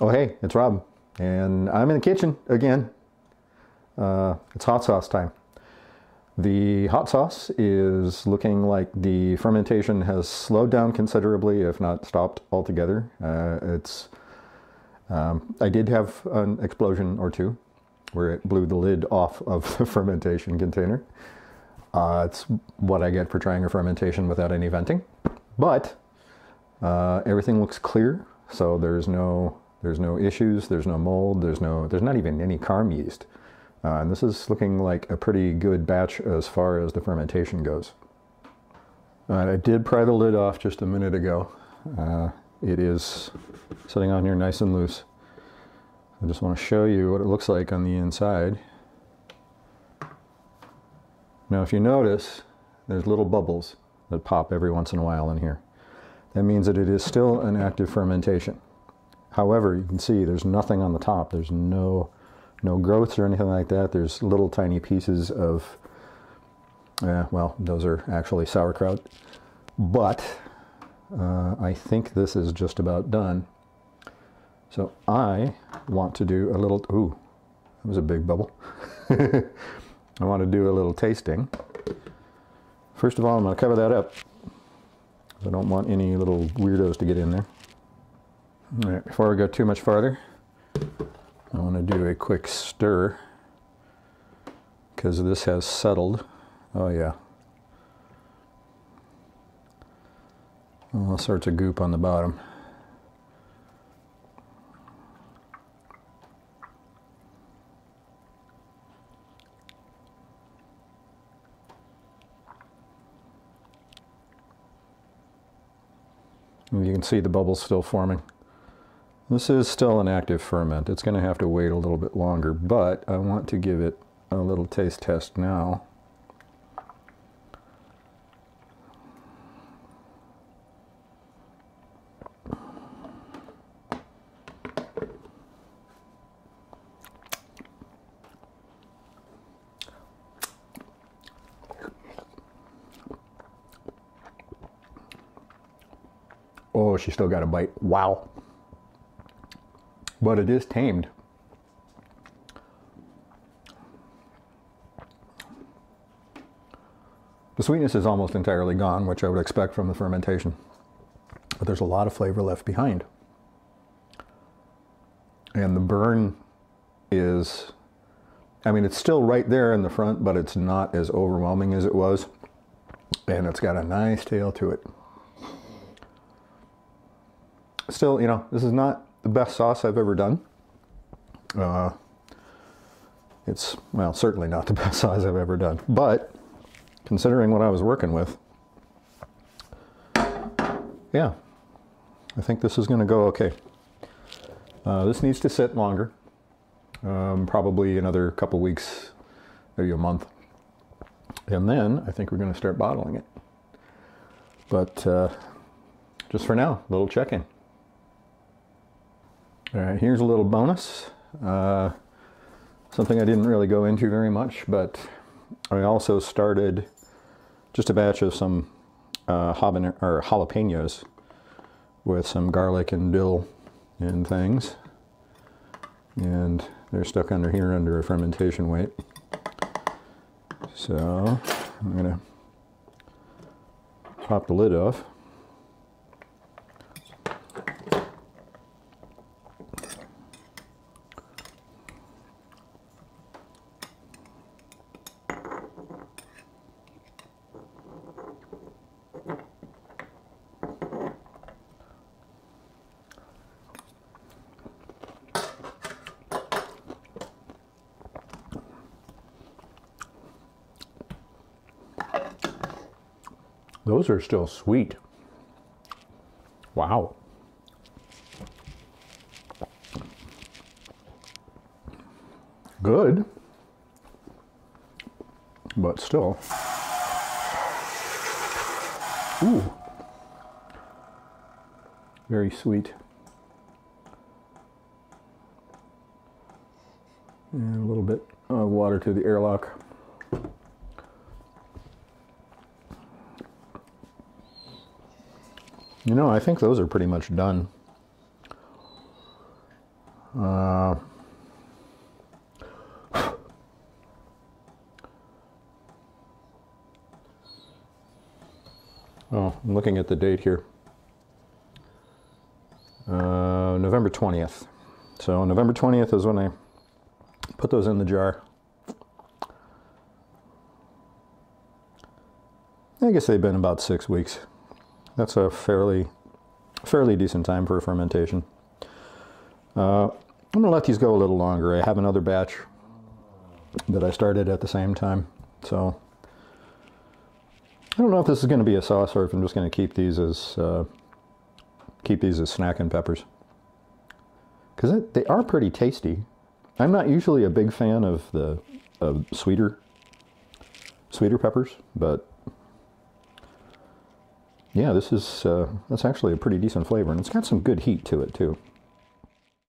Oh, hey, it's Rob. And I'm in the kitchen again. Uh, it's hot sauce time. The hot sauce is looking like the fermentation has slowed down considerably, if not stopped altogether. Uh, it's um, I did have an explosion or two where it blew the lid off of the fermentation container. Uh, it's what I get for trying a fermentation without any venting. But uh, everything looks clear, so there's no there's no issues, there's no mold, there's no there's not even any kahm yeast. Uh, and this is looking like a pretty good batch as far as the fermentation goes. I did pry the lid off just a minute ago. Uh, it is sitting on here nice and loose. I just want to show you what it looks like on the inside. Now if you notice, there's little bubbles that pop every once in a while in here. That means that it is still an active fermentation. However, you can see there's nothing on the top. There's no, no growths or anything like that. There's little tiny pieces of, uh, well, those are actually sauerkraut. But uh, I think this is just about done. So I want to do a little, ooh, that was a big bubble. I want to do a little tasting. First of all, I'm going to cover that up. I don't want any little weirdos to get in there. All right, before I go too much farther, I want to do a quick stir because this has settled. Oh yeah. All sorts of goop on the bottom. You can see the bubbles still forming. This is still an active ferment. It's going to have to wait a little bit longer, but I want to give it a little taste test now. Oh, she still got a bite. Wow. But it is tamed. The sweetness is almost entirely gone, which I would expect from the fermentation. But there's a lot of flavor left behind. And the burn is, I mean, it's still right there in the front, but it's not as overwhelming as it was. And it's got a nice tail to it still, you know, this is not the best sauce I've ever done. Uh, it's, well, certainly not the best sauce I've ever done. But considering what I was working with, yeah, I think this is going to go okay. Uh, this needs to sit longer, um, probably another couple weeks, maybe a month. And then I think we're going to start bottling it. But uh, just for now, little check-in. All right, here's a little bonus. Uh, something I didn't really go into very much, but I also started just a batch of some uh, jalapenos with some garlic and dill and things. And they're stuck under here under a fermentation weight. So I'm to pop the lid off. Those are still sweet. Wow. Good, but still. Ooh. Very sweet. And a little bit of water to the airlock. You know, I think those are pretty much done. Uh, oh, I'm looking at the date here. Uh, November 20th. So November 20th is when I put those in the jar. I guess they've been about six weeks. That's a fairly, fairly decent time for fermentation. Uh, I'm going to let these go a little longer. I have another batch that I started at the same time. So I don't know if this is going to be a sauce or if I'm just going to keep these as uh, keep these as snacking peppers because they are pretty tasty. I'm not usually a big fan of the of sweeter sweeter peppers, but yeah, this is uh, that's actually a pretty decent flavor, and it's got some good heat to it too.